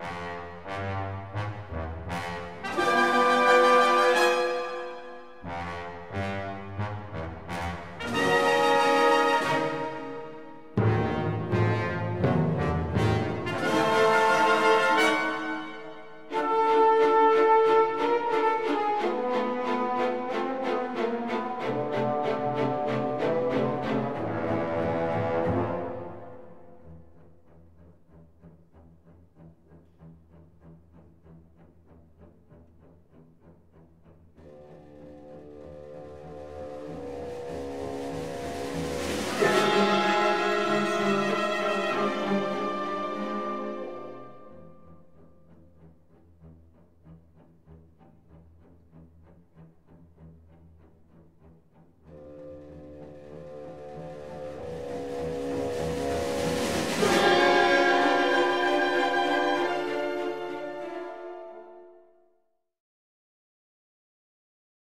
you